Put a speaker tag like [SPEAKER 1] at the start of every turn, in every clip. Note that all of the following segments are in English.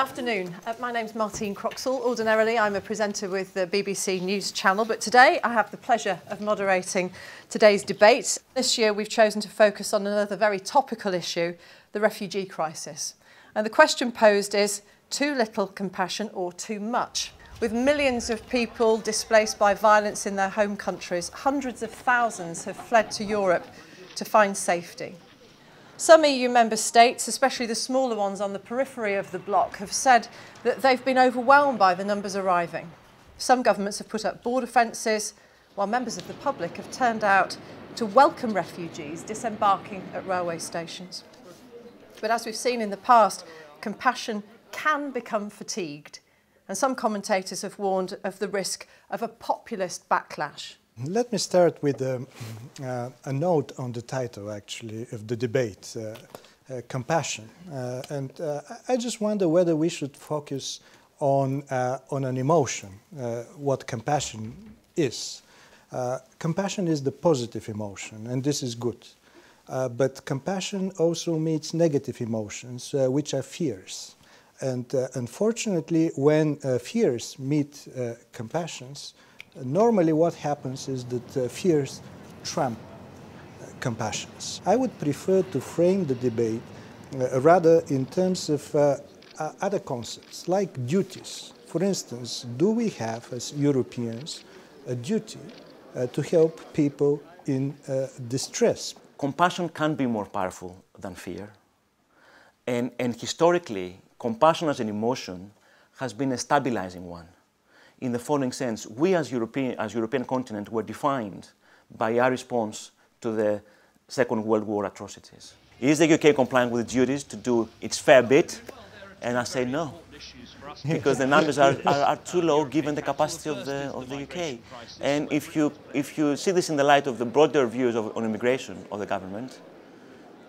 [SPEAKER 1] afternoon. Uh, my name's Martine Croxall. Ordinarily, I'm a presenter with the BBC News Channel, but today I have the pleasure of moderating today's debate. This year, we've chosen to focus on another very topical issue the refugee crisis. And the question posed is too little compassion or too much? With millions of people displaced by violence in their home countries, hundreds of thousands have fled to Europe to find safety. Some EU member states, especially the smaller ones on the periphery of the bloc, have said that they've been overwhelmed by the numbers arriving. Some governments have put up border fences, while members of the public have turned out to welcome refugees disembarking at railway stations. But as we've seen in the past, compassion can become fatigued, and some commentators have warned of the risk of a populist backlash.
[SPEAKER 2] Let me start with um, uh, a note on the title, actually, of the debate uh, uh, compassion. Uh, and uh, I just wonder whether we should focus on, uh, on an emotion, what compassion is. compassion is the positive emotion, and this is good. but compassion also meets negative emotions, which are fears. And unfortunately, when fears meet compassions, normally what happens is that uh, fears trump uh, compassions. I would prefer to frame the debate uh, rather in terms of other concepts like duties. For instance, do we have as Europeans a duty to help people in distress?
[SPEAKER 3] Compassion can be more powerful than fear. And, and historically, compassion as an emotion has been a stabilizing one in the following sense. We as European, as European continent were defined by our response to the Second World War atrocities. Is the UK complying with its duties to do its fair bit? And I say no, because the numbers are, are, are, too low given the capacity of the, of the UK. And if you, if you see this in the light of the broader views of, on immigration of the government,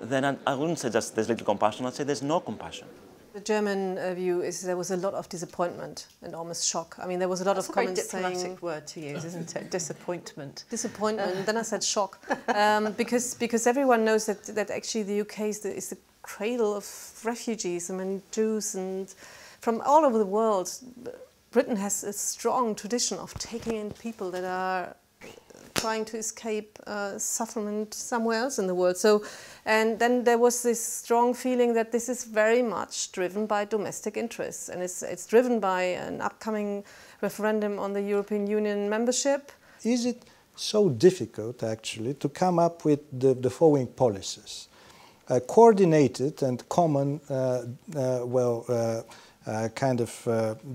[SPEAKER 3] then I, I wouldn't say just there's little compassion, I'd say there's no compassion.
[SPEAKER 1] The German uh, view is there was a lot of disappointment and almost shock. I mean, there was a lot
[SPEAKER 4] That's
[SPEAKER 1] of comments
[SPEAKER 4] a very diplomatic
[SPEAKER 1] saying,
[SPEAKER 4] word to use, isn't it? Disappointment.
[SPEAKER 1] Disappointment. then I said shock, um, because because everyone knows that that actually the UK is the, is the cradle of refugees. I mean, Jews and from all over the world. Britain has a strong tradition of taking in people that are trying to escape uh, suffering somewhere else in the world. So, and then there was this strong feeling that this is very much driven by domestic interests, and it's it's driven by an upcoming referendum on the European Union membership.
[SPEAKER 2] Is it so difficult actually to come up with the, the following policies? Uh, coordinated and common, uh, uh well, uh, uh, kind of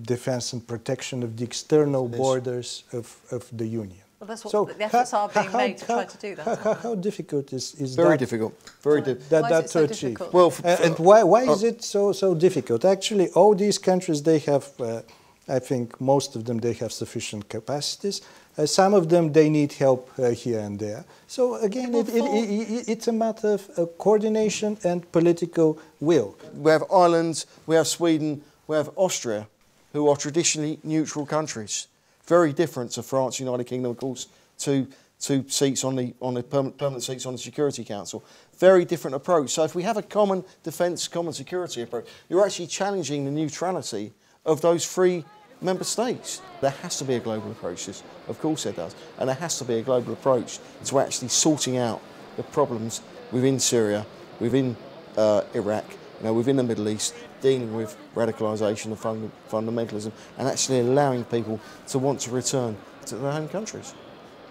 [SPEAKER 2] defense and protection of the external borders of, of the Union.
[SPEAKER 4] Well, that's what so the efforts how, are being how, made to how, try to do that.
[SPEAKER 2] How, how difficult is, is
[SPEAKER 5] very
[SPEAKER 2] that?
[SPEAKER 5] difficult. Very difficult.
[SPEAKER 2] That, that so to achieve. Well, uh, and why why oh. is it so so difficult? Actually, all these countries they have. Uh, I think most of them they have sufficient capacities. Uh, some of them they need help uh, here and there. So again, it, it, it, it's a matter of uh, coordination and political will.
[SPEAKER 5] We have Ireland, we have Sweden, we have Austria, who are traditionally neutral countries very different to France, United Kingdom, of course, two seats on the on the permanent, permanent seats on the Security Council. Very different approach. So if we have a common defence, common security approach, you're actually challenging the neutrality of those three member states. There has to be a global approach. Of course there does. And there has to be a global approach to actually sorting out the problems within Syria, within uh, Iraq, you know, within the Middle East, dealing with radicalisation and fund fundamentalism and actually allowing people to want to return to their home countries.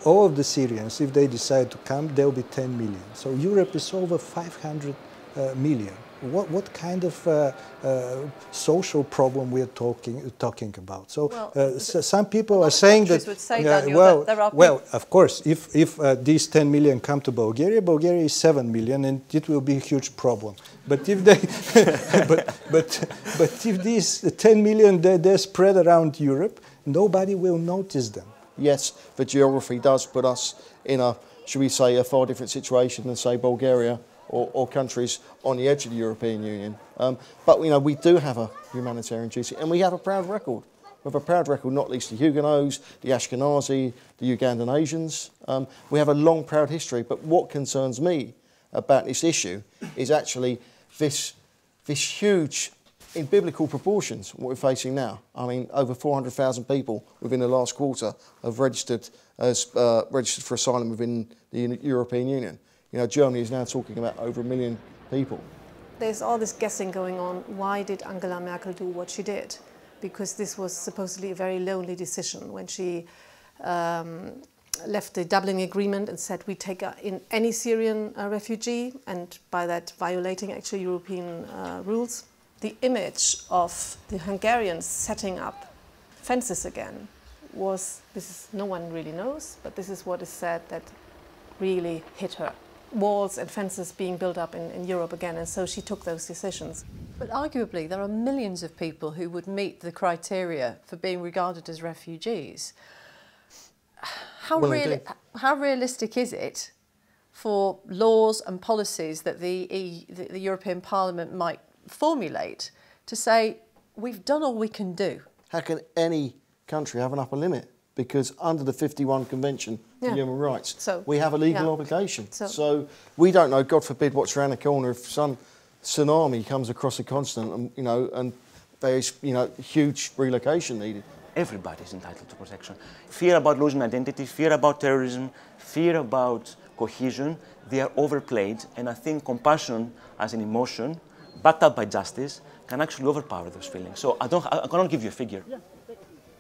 [SPEAKER 2] All of the Syrians, if they decide to come, there will be 10 million. So Europe is over 500 uh, million what, what kind of uh, uh, social problem we are talking talking about. So,
[SPEAKER 1] well,
[SPEAKER 2] uh, so some people are saying that,
[SPEAKER 1] say, Daniel, well,
[SPEAKER 2] that well, of course, if if uh, these 10 million come to Bulgaria, Bulgaria is 7 million, and it will be a huge problem. But if they, but but but if these 10 million they, they're spread around Europe, nobody will notice them.
[SPEAKER 5] Yes, the geography does put us in a, should we say, a far different situation than say Bulgaria or, or countries on the edge of the European Union. Um, but you know, we do have a humanitarian duty and we have a proud record. We have a proud record, not least the Huguenots, the Ashkenazi, the Ugandan Asians. Um, we have a long, proud history. But what concerns me about this issue is actually this, this huge in biblical proportions, what we're facing now. I mean, over 400,000 people within the last quarter have registered as uh, registered for asylum within the European Union. You know, Germany is now talking about over a million people.
[SPEAKER 6] There's all this guessing going on. Why did Angela Merkel do what she did? Because this was supposedly a very lonely decision when she um, left the Dublin Agreement and said we take in any Syrian uh, refugee, and by that violating actually European uh, rules. The image of the Hungarians setting up fences again was this is no one really knows, but this is what is said that really hit her. Walls and fences being built up in, in Europe again, and so she took those decisions.
[SPEAKER 1] But arguably, there are millions of people who would meet the criteria for being regarded as refugees. How, well, reali how realistic is it for laws and policies that the, e the, the European Parliament might formulate to say, we've done all we can do?
[SPEAKER 5] How can any country have an upper limit? Because under the 51 Convention yeah. for Human Rights, so, we have a legal yeah. obligation. So, so, we don't know, God forbid, what's around the corner if some tsunami comes across the continent and, you know, and there's, you know, huge relocation needed.
[SPEAKER 3] Everybody is entitled to protection. Fear about losing identity, fear about terrorism, fear about cohesion, they are overplayed. And I think compassion as an emotion, backed up by justice, can actually overpower those feelings. So I, don't, I cannot give you a figure.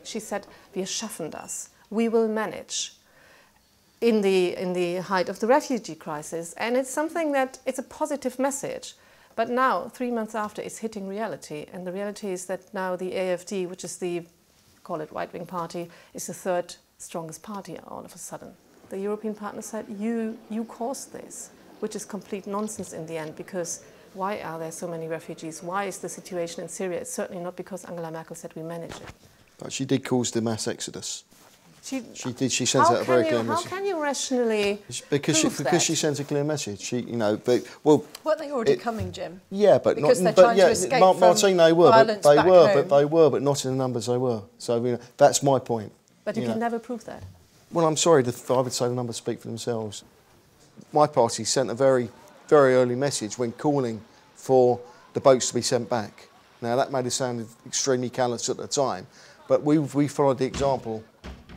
[SPEAKER 6] She said, wir schaffen das. We will manage in the, in the height of the refugee crisis. And it's something that, it's a positive message. But now, three months after, it's hitting reality. And the reality is that now the AFD, which is the call it right-wing party, is the third strongest party all of a sudden. The European partner said, you, you caused this, which is complete nonsense in the end because why are there so many refugees? Why is the situation in Syria? It's certainly not because Angela Merkel said we manage it.
[SPEAKER 5] But she did cause the mass exodus. She, she did. She sends out a very
[SPEAKER 6] you,
[SPEAKER 5] clear
[SPEAKER 6] how
[SPEAKER 5] message.
[SPEAKER 6] How can you rationally?
[SPEAKER 5] Because
[SPEAKER 6] she
[SPEAKER 5] because she sends a clear message. She, you know, but well.
[SPEAKER 1] Weren't they already it, coming, Jim?
[SPEAKER 5] Yeah, but
[SPEAKER 1] because
[SPEAKER 5] not.
[SPEAKER 1] They're
[SPEAKER 5] but yeah,
[SPEAKER 1] to escape Mar
[SPEAKER 5] Martine, they were,
[SPEAKER 1] but
[SPEAKER 5] they were,
[SPEAKER 1] home.
[SPEAKER 5] but they were, but not in the numbers they were. So you know, that's my point.
[SPEAKER 6] But you, you can know. never prove that.
[SPEAKER 5] Well, I'm sorry. The, I would say the numbers speak for themselves. My party sent a very, very early message when calling for the boats to be sent back. Now that made it sound extremely callous at the time, but we we followed the example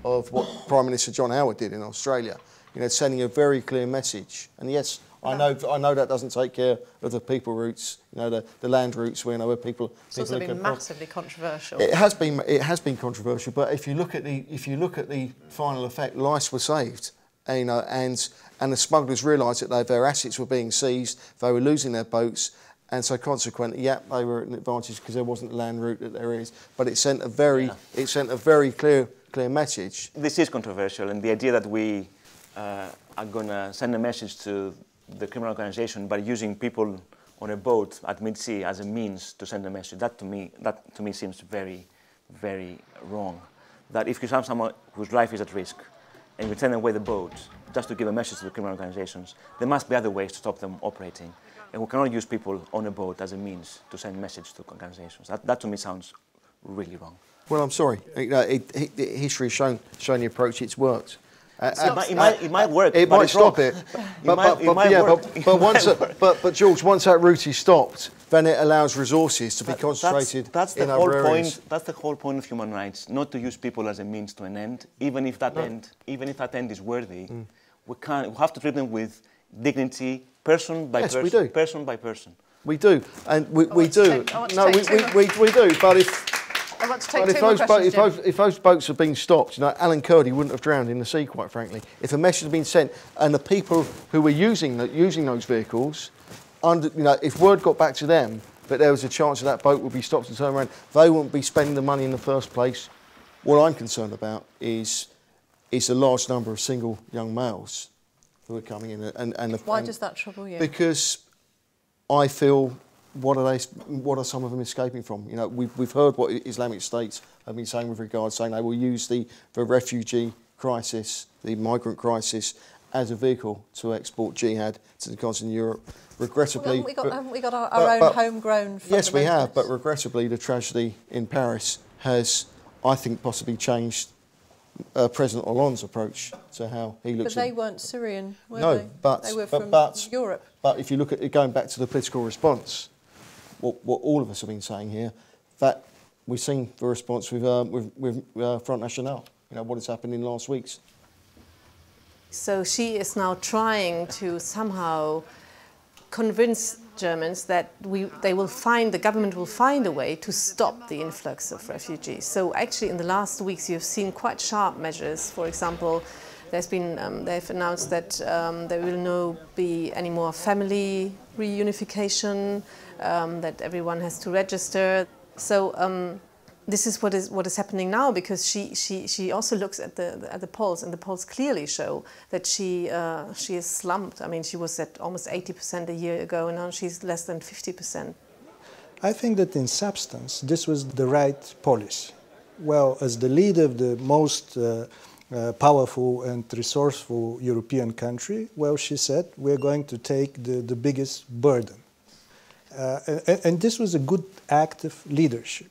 [SPEAKER 5] of what Prime Minister John Howard did in Australia. You know, sending a very clear message. And yes, I know, I know that doesn't take care of the people routes, you know, the, the land routes where, you know, where people...
[SPEAKER 1] It's people also been massively controversial.
[SPEAKER 5] It has been, it has been controversial, but if you look at the, if you look at the final effect, lives were saved. And, you know, and, and the smugglers realised that they, their assets were being seized, they were losing their boats, and so consequently, yeah, they were at an advantage because there wasn't the land route that there is. But it sent a very, yeah. it sent a very clear clear message.
[SPEAKER 3] This is controversial, and the idea that we uh, are going to send a message to the criminal organization by using people on a boat at mid-sea as a means to send a message, that to me, that to me seems very, very wrong. That if you have someone whose life is at risk and send away the boat just to give a message to the criminal organizations, there must be other ways to stop them operating. And we cannot use people on a boat as a means to send message to organizations. That, that to me sounds really wrong.
[SPEAKER 5] Well, I'm sorry. it, uh, it, history has shown, shown the approach, it's worked.
[SPEAKER 3] Uh, it, might, it, might, it, might, work.
[SPEAKER 5] It might stop it.
[SPEAKER 3] But, but, but, yeah,
[SPEAKER 5] but, but once, but, but George, once that route is stopped, then it allows resources to be concentrated
[SPEAKER 3] that's, that's
[SPEAKER 5] in
[SPEAKER 3] the whole
[SPEAKER 5] other
[SPEAKER 3] point. That's the whole point of human rights, not to use people as a means to an end, even if that no. end, even if that end is worthy. Mm. We can't. We have to treat them with dignity, person by
[SPEAKER 5] yes,
[SPEAKER 3] person,
[SPEAKER 5] we do.
[SPEAKER 3] person by person.
[SPEAKER 5] We do, and we, we do. no, we, we, we, we do. But if
[SPEAKER 1] I want to take but two if, those
[SPEAKER 5] if, those, if those boats had been stopped, you know, Alan Kurdi wouldn't have drowned in the sea, quite frankly. If a message had been sent and the people who were using, the, using those vehicles, under, you know, if word got back to them that there was a chance that that boat would be stopped and turned around, they wouldn't be spending the money in the first place. What I'm concerned about is, is a large number of single young males who are coming in. And, and,
[SPEAKER 1] Why
[SPEAKER 5] and
[SPEAKER 1] does that trouble you?
[SPEAKER 5] Because I feel what are they? What are some of them escaping from? You know, we've, we've heard what Islamic states have been saying with regards, saying they will use the, the refugee crisis, the migrant crisis, as a vehicle to export jihad to the continent of Europe. Regrettably,
[SPEAKER 1] well, haven't, we got, haven't we got our, our but, own but, homegrown?
[SPEAKER 5] Yes, we have. But regrettably, the tragedy in Paris has, I think, possibly changed uh, President Hollande's approach to how he looks.
[SPEAKER 1] But they weren't Syrian, were
[SPEAKER 5] no,
[SPEAKER 1] they?
[SPEAKER 5] but
[SPEAKER 1] they were
[SPEAKER 5] but,
[SPEAKER 1] from
[SPEAKER 5] but,
[SPEAKER 1] Europe.
[SPEAKER 5] But if you look at it, going back to the political response, what, what all of us have been saying here, that we've seen the response with, uh, with, with uh, Front National, you know, what has happened in last weeks.
[SPEAKER 6] So she is now trying to somehow convince Germans that we, they will find, the government will find a way to stop the influx of refugees. So actually in the last weeks you've seen quite sharp measures. For example, there's been, um, they've announced that um, there will no be any more family reunification, um, that everyone has to register. So um, this is what is what is happening now because she she she also looks at the at the polls and the polls clearly show that she uh, she is slumped. I mean, she was at almost 80% a year ago, and now she's less than 50%.
[SPEAKER 2] I think that in substance, this was the right policy. Well, as the leader of the most uh, uh, powerful and resourceful European country, well, she said, we're going to take the, the biggest burden. Uh, and, and this was a good act of leadership.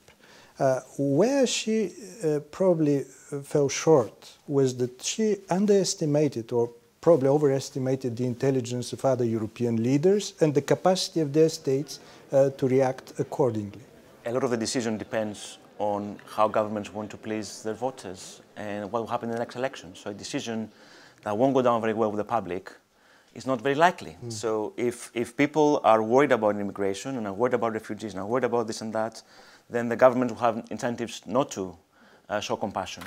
[SPEAKER 2] Uh, where she uh, probably fell short was that she underestimated or probably overestimated the intelligence of other European leaders and the capacity of their states uh, to react accordingly.
[SPEAKER 3] A lot of the decision depends on how governments want to please their voters and what will happen in the next election. So a decision that won't go down very well with the public is not very likely. Mm. So if, if people are worried about immigration and are worried about refugees and are worried about this and that, then the government will have incentives not to uh, show compassion.